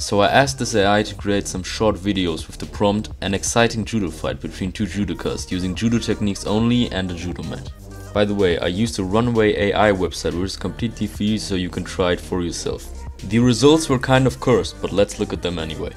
So I asked this AI to create some short videos with the prompt an exciting judo fight between two judokas using judo techniques only and a judo mat. By the way, I used a runway AI website which is completely free so you can try it for yourself. The results were kind of cursed, but let's look at them anyway.